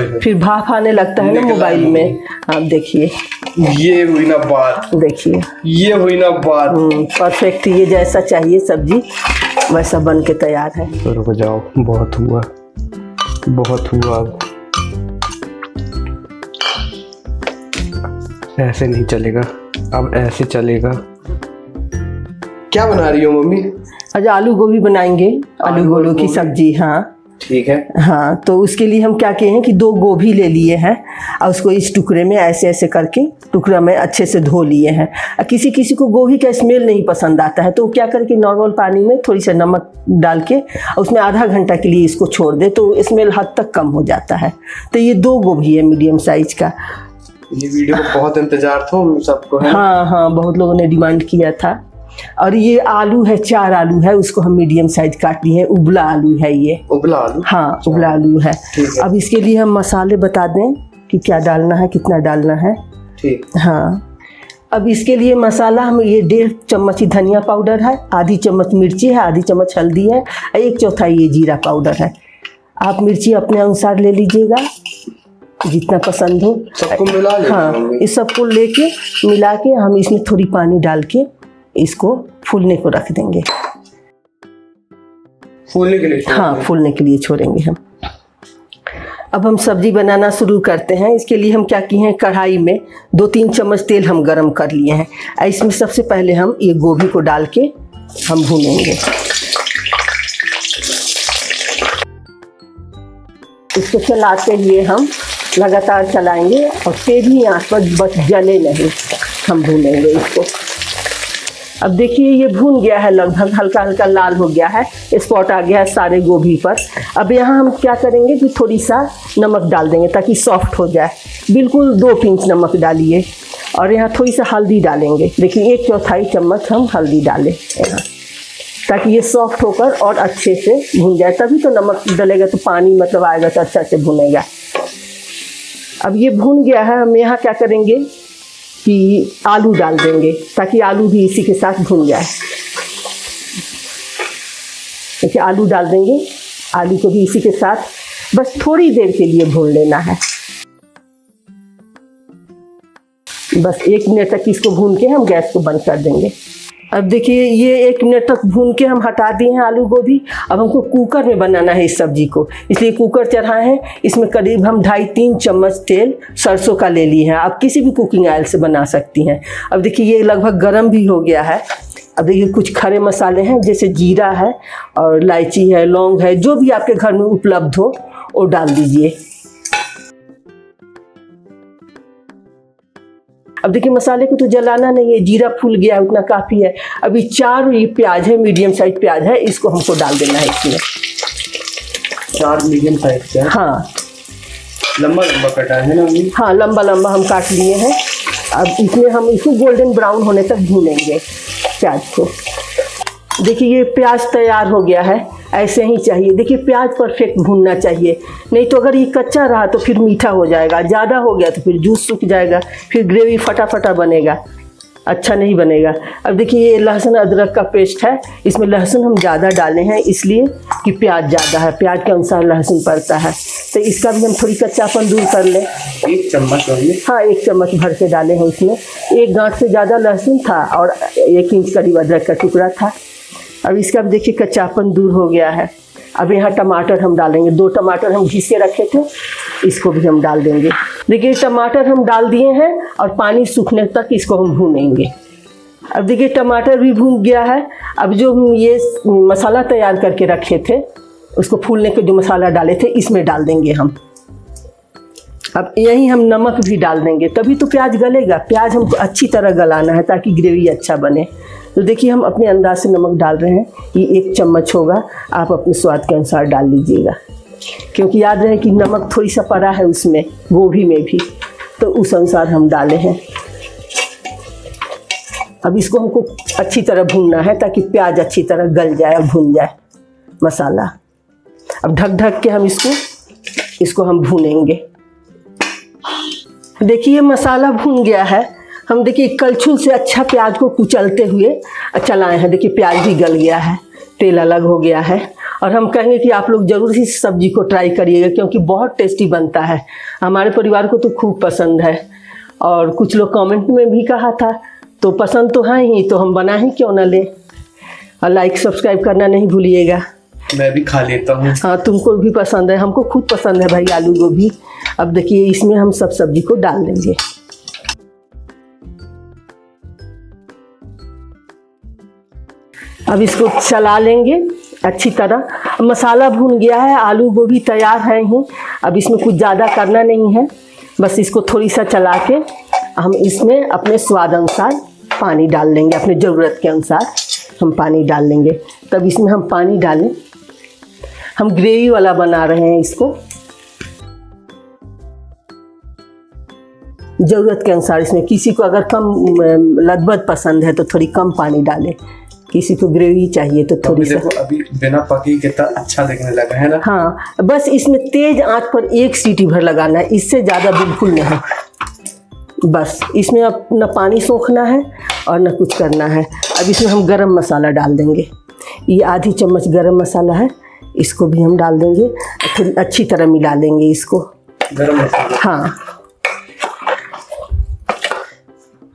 फिर भाप आने लगता है ना मोबाइल में। आप देखिए। ये हुई ना बात। देखिए। ये हुई ना बात। परफेक्ट ये जैसा चाहिए सब्ज़ी वैसा बन के तैयार है। तो रुक जाओ बहुत हुआ। बहुत हुआ अब। ऐसे नहीं चलेगा। अब ऐसे चलेगा। क्या बना रही हो मम्मी? आज आलू गोभी बनाएँगे। आलू आलू गोलू की सब्ज़ी हाँ। ठीक है? हाँ तो उसके लिए हम क्या किए हैं कि दो गोभी ले लिए हैं और उसको इस टुकड़े में ऐसे ऐसे करके टुकड़ा में अच्छे से धो लिए हैं। और किसी किसी को गोभी का स्मेल नहीं पसंद आता है तो क्या करके नॉर्मल पानी में थोड़ी सा नमक डाल के उसमें आधा घंटा के लिए इसको छोड़ दे तो स्मेल हद तक कम हो जाता है। तो ये दो गोभी है मीडियम साइज़ का। ये वीडियो बहुत इंतज़ार था सबको हाँ हाँ बहुत लोगों ने डिमांड किया था। और ये आलू है चार आलू है उसको हम मीडियम साइज़ काट लिए हैं। उबला आलू है ये। उबला आलू? हाँ उबला आलू है। अब इसके लिए हम मसाले बता दें कि क्या डालना है कितना डालना है। ठीक। हाँ। अब इसके लिए मसाला हम ये डेढ़ चम्मच ही धनिया पाउडर है आधी चम्मच मिर्ची है आधी चम्मच हल्दी है एक चौथाई ये जीरा पाउडर है। आप मिर्ची अपने अनुसार ले लीजिएगा जितना पसंद हो। सबको मिला हाँ इस सबको लेके मिला के हम इसमें थोड़ी पानी डाल के इसको फूलने को रख देंगे। फूलने के लिए हाँ फूलने के लिए छोड़ेंगे हम। अब हम सब्ज़ी बनाना शुरू करते हैं। इसके लिए हम क्या किए हैं? कढ़ाई में दो तीन चम्मच तेल हम गरम कर लिए हैं। इसमें सबसे पहले हम ये गोभी को डाल के हम भूनेंगे। इसको चलाते हुए हम लगातार चलाएँगे और तेज़ी आँच पर बस जले नहीं। हम भूनेंगे इसको। अब देखिए, ये भून गया है, लगभग हल्का हल्का लाल हो गया है। स्पॉट आ गया है सारे गोभी पर। अब यहाँ हम क्या करेंगे कि थोड़ी सा नमक डाल देंगे ताकि सॉफ्ट हो जाए। बिल्कुल दो पिंच नमक डालिए और यहाँ थोड़ी सा हल्दी डालेंगे। देखिए, एक चौथाई चम्मच हम हल्दी डालें यहाँ, ताकि ये सॉफ्ट होकर और अच्छे से भून जाए। तभी तो नमक डलेगा तो पानी मतलब आएगा तो अच्छा से भुनेगा। अब ये भून गया है, हम यहाँ क्या करेंगे? कि आलू डाल देंगे ताकि आलू भी इसी के साथ भून जाए। देखिए, आलू डाल देंगे। आलू को भी इसी के साथ बस थोड़ी देर के लिए भून लेना है। बस एक मिनट तक इसको भून के हम गैस को बंद कर देंगे। अब देखिए, ये एक मिनट तक भून के हम हटा दिए हैं आलू गोभी। अब हमको कुकर में बनाना है इस सब्ज़ी को। इसलिए कुकर चढ़ाए हैं। इसमें करीब हम ढाई तीन चम्मच तेल सरसों का ले लिए हैं। आप किसी भी कुकिंग ऑयल से बना सकती हैं। अब देखिए, ये लगभग गर्म भी हो गया है। अब देखिए, कुछ खड़े मसाले हैं, जैसे जीरा है और इलायची है, लौंग है, जो भी आपके घर में उपलब्ध हो, वो डाल दीजिए। अब देखिए मसाले को तो जलाना नहीं है जीरा फूल गया है उतना काफ़ी है। अभी चार ये प्याज है मीडियम साइज़ प्याज है इसको हमको डाल देना है इसमें। चार मीडियम साइज़ का हाँ। लंबा लंबा कटा है ना हाँ लंबा लंबा हम काट लिए हैं। अब इसमें हम इसको गोल्डन ब्राउन होने तक भूनेंगे प्याज को। देखिए ये प्याज तैयार हो गया है। ऐसे ही चाहिए। देखिए प्याज परफेक्ट भूनना चाहिए। नहीं तो अगर ये कच्चा रहा तो फिर मीठा हो जाएगा। ज़्यादा हो गया तो फिर जूस सूख जाएगा फिर ग्रेवी फटा फटा बनेगा। अच्छा नहीं बनेगा। अब देखिए ये लहसुन अदरक का पेस्ट है। इसमें लहसुन हम ज़्यादा डाले हैं इसलिए कि प्याज ज़्यादा है। प्याज के अनुसार लहसुन पड़ता है। तो इसका भी हम थोड़ी कच्चापन दूर कर लें। एक चम्मच हाँ एक चम्मच भर के डाले हैं उसमें एक गांठ से ज़्यादा लहसुन था और एक इंच करीब अदरक का टुकड़ा था। अब इसका भी देखिए कच्चापन दूर हो गया है। अब यहाँ टमाटर हम डालेंगे। दो टमाटर हम घिस के रखे थे, इसको भी हम डाल देंगे। देखिए टमाटर हम डाल दिए हैं और पानी सूखने तक इसको हम भूनेंगे। अब देखिए टमाटर भी भून गया है। अब जो हम ये मसाला तैयार करके रखे थे, उसको फूलने के जो मसाला डाले थे, इसमें डाल देंगे हम। अब यहीं हम नमक भी डाल देंगे। तभी तो प्याज गलेगा। प्याज हमको अच्छी तरह गलाना है ताकि ग्रेवी अच्छा बने। तो देखिए, हम अपने अंदाज से नमक डाल रहे हैं। ये एक चम्मच होगा। आप अपने स्वाद के अनुसार डाल लीजिएगा। क्योंकि याद रहे कि नमक थोड़ी सा पड़ा है उसमें, गोभी में भी। तो उस अनुसार हम डाले हैं। अब इसको हमको अच्छी तरह भूनना है ताकि प्याज अच्छी तरह गल जाए और भून जाए। मसाला। अब ढक ढक के हम इसको इसको हम भूनेंगे। देखिए, मसाला भून गया है। हम देखिए, कलछुल से अच्छा प्याज को कुचलते हुए चलाए हैं। देखिए, प्याज भी गल गया है, तेल अलग हो गया है। और हम कहेंगे कि आप लोग ज़रूर इस सब्ज़ी को ट्राई करिएगा, क्योंकि बहुत टेस्टी बनता है। हमारे परिवार को तो खूब पसंद है। और कुछ लोग कमेंट में भी कहा था तो पसंद तो है ही तो हम बना ही क्यों ना ले? और लाइक, सब्सक्राइब करना नहीं भूलिएगा। मैं भी खा लेता हूँ। हाँ तुमको भी पसंद है, हमको खुद पसंद है भाई आलू गोभी। अब देखिए, इसमें हम सब सब्ज़ी को डाल देंगे। अब इसको चला लेंगे अच्छी तरह। मसाला भून गया है, आलू गोभी तैयार है ही। अब इसमें कुछ ज़्यादा करना नहीं है, बस इसको थोड़ी सा चला के हम इसमें अपने स्वाद अनुसार पानी डाल लेंगे अपने ज़रूरत के अनुसार हम पानी डाल लेंगे तब इसमें हम पानी डालें। हम ग्रेवी वाला बना रहे हैं इसको। ज़रूरत के अनुसार इसमें किसी को अगर कम लगभग पसंद है तो थोड़ी कम पानी डालें। किसी को ग्रेवी चाहिए तो थोड़ी अभी सा अभी बिना पके कितना अच्छा दिखने लगा है ना? हाँ बस इसमें तेज आँच पर एक सीटी भर लगाना है इससे ज़्यादा बिल्कुल नहीं। बस इसमें अब न पानी सोखना है और न कुछ करना है। अब इसमें हम गरम मसाला डाल देंगे। ये आधी चम्मच गरम मसाला है। इसको भी हम डाल देंगे थोड़ी अच्छी तरह मिला लेंगे इसको। गरम हाँ।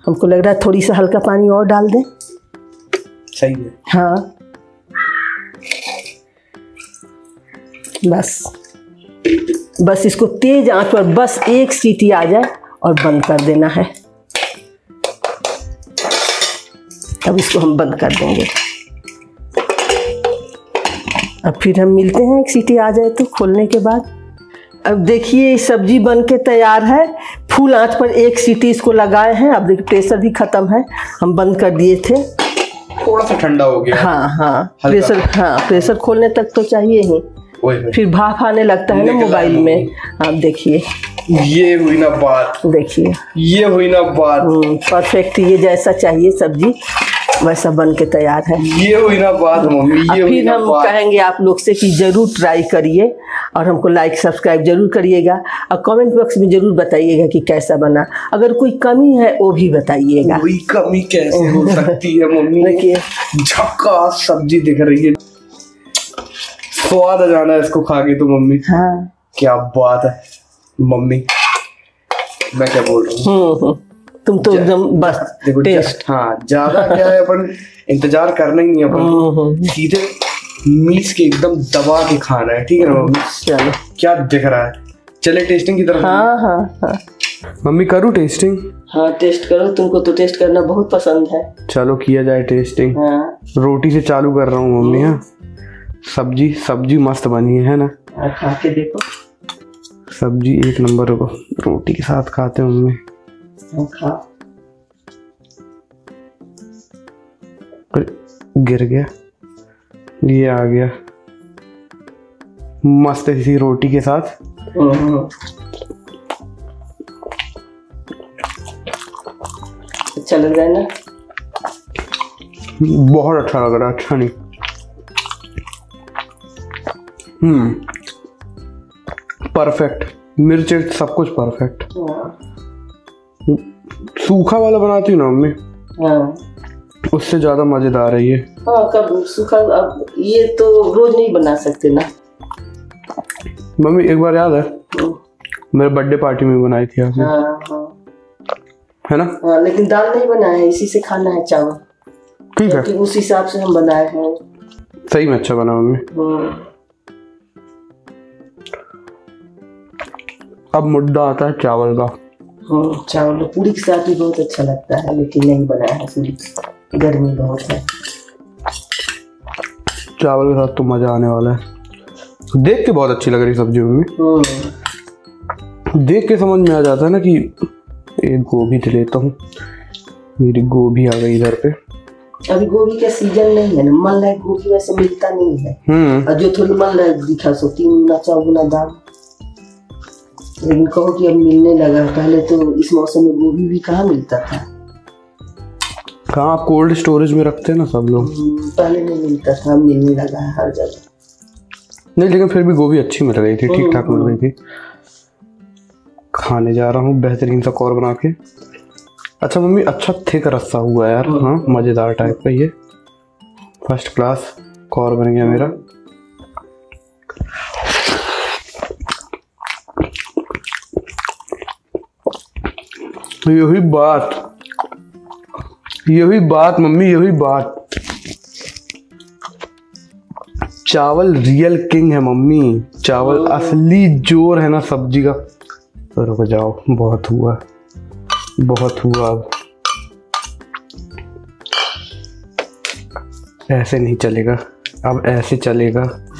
हमको लग रहा है थोड़ी सा हल्का पानी और डाल दें। सही है। हाँ। बस। बस इसको तेज आँच पर बस एक सीटी आ जाए और बंद कर देना है। अब इसको हम बंद कर देंगे। अब फिर हम मिलते हैं एक सीटी आ जाए तो खोलने के बाद। अब देखिए ये सब्ज़ी बन के तैयार है। फुल आँच पर एक सीटी इसको लगाए हैं। अब देखिए प्रेशर भी खत्म है। हम बंद कर दिए थे। थोड़ा सा ठंडा हो गया। हाँ हाँ। प्रेशर हाँ प्रेशर खोलने तक तो चाहिए ही। फिर भाप आने लगता है ना मोबाइल में। आप देखिए। ये हुई ना बात। देखिए। ये हुई ना बात। परफेक्ट ये जैसा चाहिए सब्ज़ी। वैसा बन के तैयार है। ये हुई ना बात मम्मी ये हुई फिर हम कहेंगे आप लोग से कि ज़रूर ट्राई करिए और हमको लाइक सब्सक्राइब ज़रूर करिएगा और कमेंट बॉक्स में ज़रूर बताइएगा कि कैसा बना। अगर कोई कमी है वो भी बताइएगा। कोई कमी कैसे हो सकती है मम्मी? देखिए। झक्कास सब्ज़ी दिख रही है। स्वाद आ जाना है इसको खा के तो मम्मी। हाँ। क्या बात है। मम्मी मैं क्या बोल रहा हूँ? हम्म हम्म। तुम तो एकदम बस टेस्ट। हाँ ज़्यादा क्या है अपन इंतज़ार करना ही नहीं है अपन हम्म हम्म। सीधे मीस के एकदम दबा के खाना है ठीक है ना मम्मी? चलो। क्या दिख रहा है? चले टेस्टिंग की तरफ़। हाँ हाँ हाँ। मम्मी करूँ टेस्टिंग हाँ टेस्ट करो तुमको तो टेस्ट करना बहुत पसंद है। चलो किया जाए टेस्टिंग हाँ। रोटी से चालू कर रहा हूँ मम्मी हाँ। सब्ज़ी सब्ज़ी मस्त बनी है है ना? हाँ, खा के देखो। सब्ज़ी एक नंबर को रोटी के साथ खाते हैं मम्मी। खाओ गिर गया। ये आ गया। मस्त इसी रोटी के साथ। अच्छा लग रहा है ना। बहुत अच्छा लग रहा अच्छा नहीं। हम्म। परफेक्ट मिर्च सब कुछ परफेक्ट सूखा वाला बनाती हूँ ना मम्मी? हाँ। उससे ज़्यादा मज़ेदार है ये। हाँ कब सूखा अब ये तो रोज नहीं बना सकते ना। मम्मी एक बार याद है? हम्म, मेरे बर्थडे पार्टी में बनाई थी आपने। हाँ हाँ। है ना? हाँ लेकिन दाल नहीं बनाया है इसी से खाना है चावल। ठीक है। उस हिसाब से हम बनाए हैं। सही में अच्छा बना मम्मी। हम्म, अब मुद्दा आता है चावल का। चावल पूरी के साथ भी बहुत अच्छा लगता है लेकिन नहीं बनाया है पूरी। गर्मी बहुत है। चावल के साथ तो मज़ा आने वाला है। देख के बहुत अच्छी लग रही सब्ज़ी मम्मी हम्म, देख के समझ में आ जाता है ना कि एक गोभी तो लेता हूँ। मेरी गोभी आ गई इधर पे। अभी गोभी का सीज़न नहीं है ना। मन लायक गोभी वैसे मिलता नहीं है। हम्म। और जो थोड़ी मन लायक दिखा सो तीन गुना चार गुना दाम। लेकिन कहो कि अब मिलने लगा पहले तो इस मौसम में गोभी भी कहाँ मिलता था? कहाँ आप कोल्ड स्टोरेज में रखते हैं ना सब लोग? हम्म, पहले नहीं मिलता था अब मिलने लगा है हर जगह। नहीं लेकिन फिर भी गोभी अच्छी मिल रही थी ठीक ठाक मिल रही थी। खाने जा रहा हूँ बेहतरीन सा कौर बना के। अच्छा मम्मी अच्छा थिक रस्सा हुआ है यार हाँ मज़ेदार टाइप का ये। फ़र्स्ट क्लास कौर बन गया मेरा। यही बात। यही बात मम्मी यही बात। चावल रियल किंग है मम्मी। चावल असली ज़ोर है ना सब्ज़ी का। तो रुक जाओ बहुत हुआ। बहुत हुआ अब। ऐसे नहीं चलेगा। अब ऐसे चलेगा।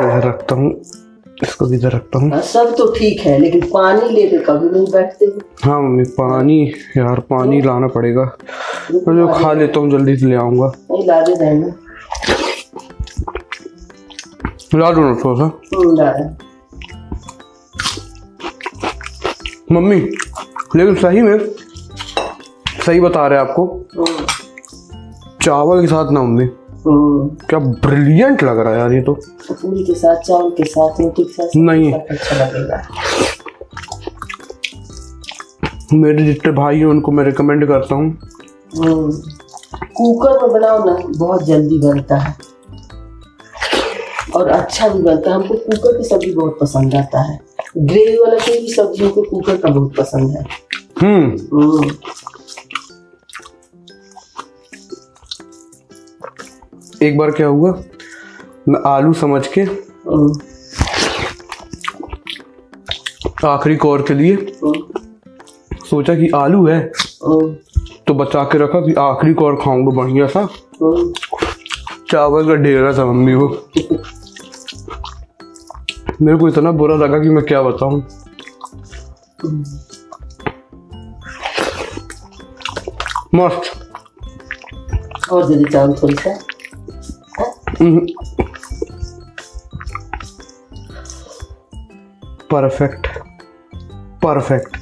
रखता हूँ। इसको भी इधर रखता हूँ। हाँ, सब तो ठीक है लेकिन पानी लेके कभी नहीं बैठते। हाँ मम्मी पानी यार पानी लाना पड़ेगा। मैं जो खा लेता हूँ जल्दी से ले आऊँगा। ला दे ला दो ना थोड़ा सा? हम्म। मम्मी लेकिन सही में सही बता रहे आपको। हम्म, चावल के साथ ना मम्मी। क्या ब्रिलियंट लग रहा है यार ये तो। पूरी के साथ चावल के साथ रोटी के साथ नहीं। अच्छा लगेगा। मेरे जितने भाई हैं उनको मैं रिकमेंड करता हूँ। हम्म। कुकर में बनाओ ना बहुत जल्दी बनता है। और अच्छा भी बनता है। हमको कुकर की सब्ज़ी बहुत पसंद आता है। ग्रेवी वाला कोई भी सब्ज़ी हमको कुकर का बहुत पसंद है। हम्म। एक बार क्या हुआ? मैं आलू समझ के आखिरी कौर के लिए सोचा कि आलू है तो बचा के रखा कि आखिरी कौर खाऊँगा, बढ़िया सा। चावल का ढेरा था मम्मी वो। मेरे को इतना बुरा लगा कि मैं क्या बताऊँ। मस्त। और दे दे चावल थोड़ी सा परफेक्ट परफेक्ट